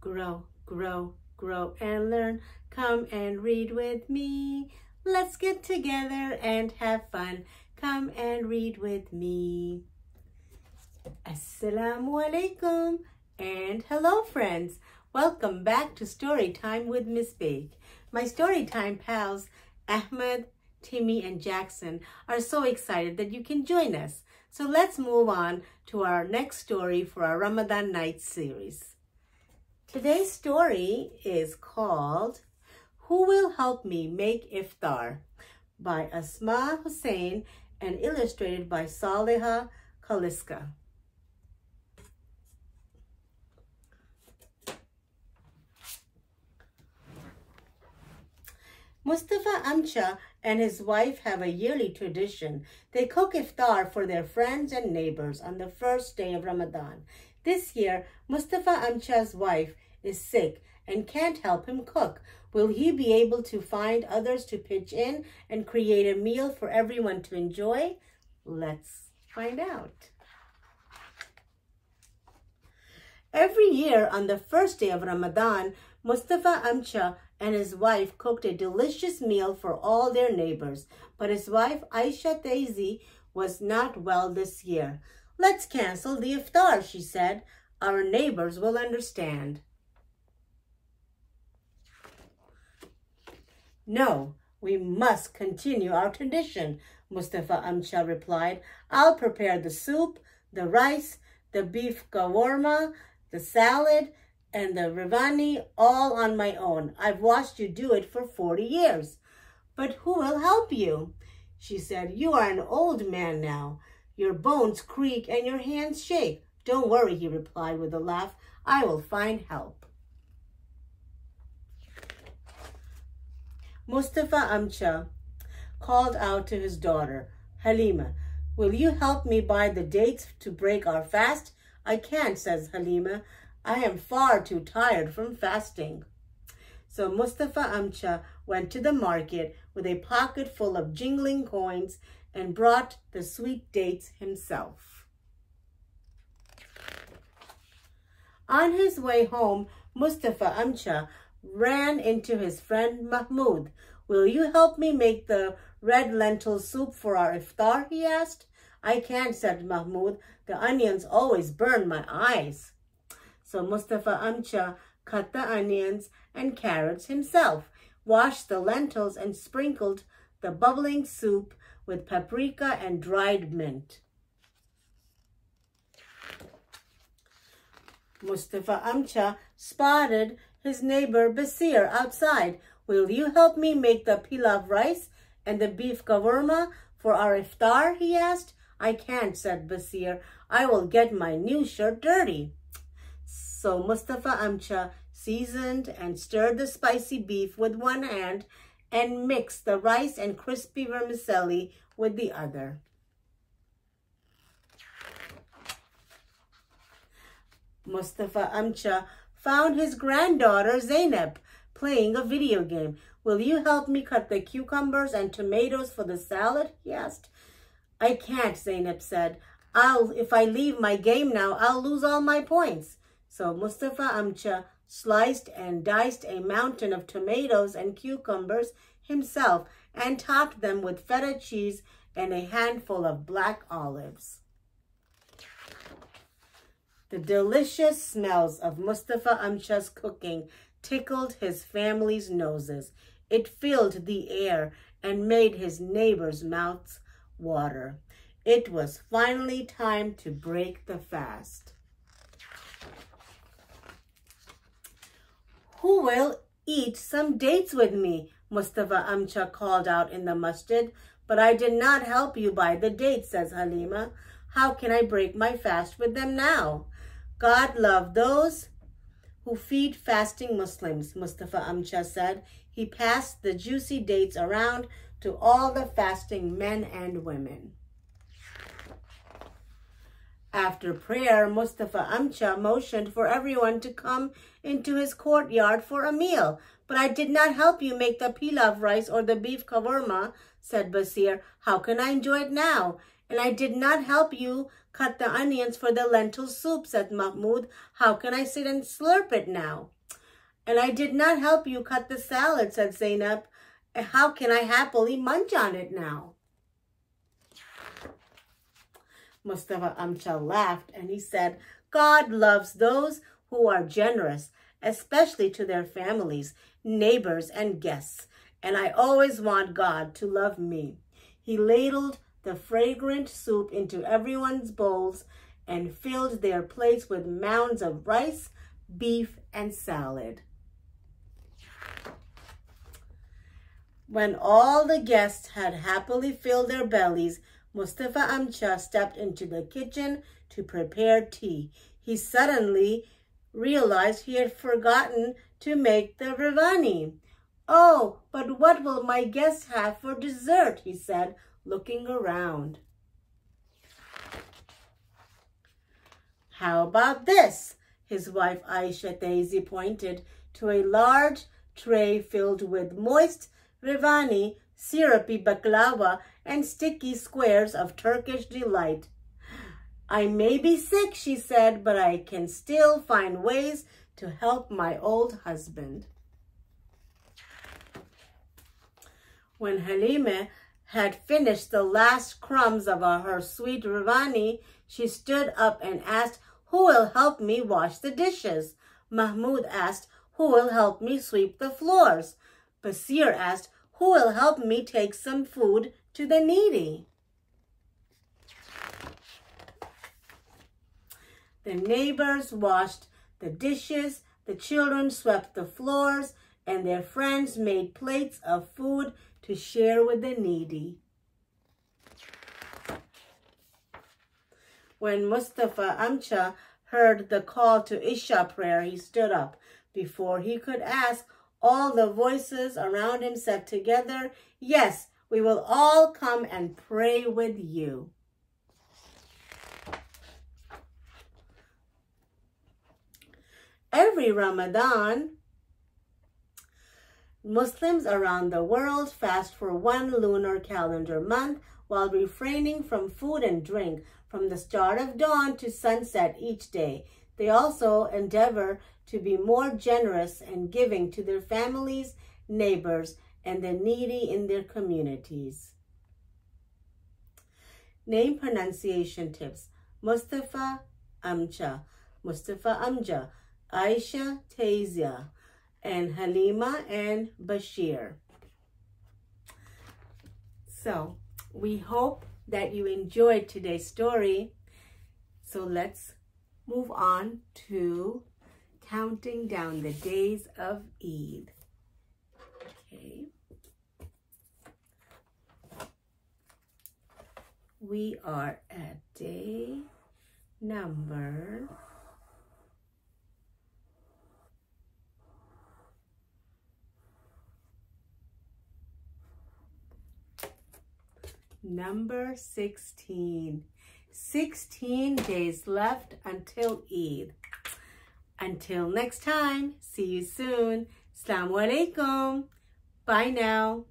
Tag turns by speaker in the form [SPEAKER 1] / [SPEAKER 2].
[SPEAKER 1] Grow, grow, grow and learn. Come and read with me. Let's get together and have fun. Come and read with me. Assalamu alaikum and hello friends. Welcome back to Story Time with Miss Baig. My Story Time pals, Ahmed, Timmy, and Jackson are so excited that you can join us. So let's move on to our next story for our Ramadan Night series. Today's story is called Who Will Help Me Make Iftar by Asmaa Hussein and illustrated by Saleha Kaliska. Mustafa Amca and his wife have a yearly tradition. They cook iftar for their friends and neighbors on the first day of Ramadan. This year, Mustafa Amca's wife is sick and can't help him cook. Will he be able to find others to pitch in and create a meal for everyone to enjoy? Let's find out. Every year on the first day of Ramadan, Mustafa Amca and his wife cooked a delicious meal for all their neighbors, but his wife Aisha Taizi was not well this year. Let's cancel the iftar, she said. Our neighbors will understand. No, we must continue our tradition, Mustafa Amca replied. I'll prepare the soup, the rice, the beef gawarma, the salad, and the Revani all on my own. I've watched you do it for 40 years. But who will help you? She said, you are an old man now. Your bones creak and your hands shake. Don't worry, he replied with a laugh. I will find help. Mustafa Amca called out to his daughter, Halima, will you help me buy the dates to break our fast? I can't, says Halima. I am far too tired from fasting. So Mustafa Amca went to the market with a pocket full of jingling coins and brought the sweet dates himself. On his way home, Mustafa Amca ran into his friend Mahmoud. Will you help me make the red lentil soup for our iftar, he asked. I can't, said Mahmoud. The onions always burn my eyes. So Mustafa Amca cut the onions and carrots himself, washed the lentils and sprinkled the bubbling soup with paprika and dried mint. Mustafa Amca spotted his neighbor Basir outside. Will you help me make the pilaf rice and the beef gawarma for our iftar? he asked. I can't, said Basir. I will get my new shirt dirty. So Mustafa Amca seasoned and stirred the spicy beef with one hand and mix the rice and crispy vermicelli with the other. Mustafa Amca found his granddaughter Zainab playing a video game. Will you help me cut the cucumbers and tomatoes for the salad? he asked. I can't, Zainab said. I'll, if I leave my game now, I'll lose all my points. So Mustafa Amca sliced and diced a mountain of tomatoes and cucumbers himself and topped them with feta cheese and a handful of black olives. The delicious smells of Mustafa Amca's cooking tickled his family's noses. It filled the air and made his neighbors' mouths water. It was finally time to break the fast. Who will eat some dates with me? Mustafa Amca called out in the masjid. But I did not help you buy the dates, says Halima. How can I break my fast with them now? God love those who feed fasting Muslims, Mustafa Amca said. He passed the juicy dates around to all the fasting men and women. After prayer, Mustafa Amca motioned for everyone to come into his courtyard for a meal. But I did not help you make the pilaf rice or the beef kawarma, said Basir. How can I enjoy it now? And I did not help you cut the onions for the lentil soup, said Mahmoud. How can I sit and slurp it now? And I did not help you cut the salad, said Zainab. How can I happily munch on it now? Mustafa Amchal laughed and he said, God loves those who are generous, especially to their families, neighbors, and guests. And I always want God to love me. He ladled the fragrant soup into everyone's bowls and filled their plates with mounds of rice, beef, and salad. When all the guests had happily filled their bellies, Mustafa Amca stepped into the kitchen to prepare tea. He suddenly realized he had forgotten to make the revani. Oh, but what will my guests have for dessert? he said, looking around. How about this? His wife Aisha Daisy pointed to a large tray filled with moist revani, syrupy baklava, and sticky squares of Turkish delight. I may be sick, she said, but I can still find ways to help my old husband. When Halime had finished the last crumbs of her sweet revani, she stood up and asked, Who will help me wash the dishes? Mahmoud asked, Who will help me sweep the floors? Basir asked, Who will help me take some food to the needy? The neighbors washed the dishes, the children swept the floors, and their friends made plates of food to share with the needy. When Mustafa Amca heard the call to Isha prayer, he stood up. Before he could ask, all the voices around him said together, Yes, we will all come and pray with you. Every Ramadan, Muslims around the world fast for one lunar calendar month while refraining from food and drink from the start of dawn to sunset each day. They also endeavor to be more generous and giving to their families, neighbors, and the needy in their communities. Name pronunciation tips. Mustafa Amca. Mustafa Amja. Aisha Tazia and Halima and Bashir. So we hope that you enjoyed today's story. So let's move on to counting down the days of Eid. We are at day number number 16. 16 days left until Eid. Until next time, see you soon. Assalamu alaikum. Bye now.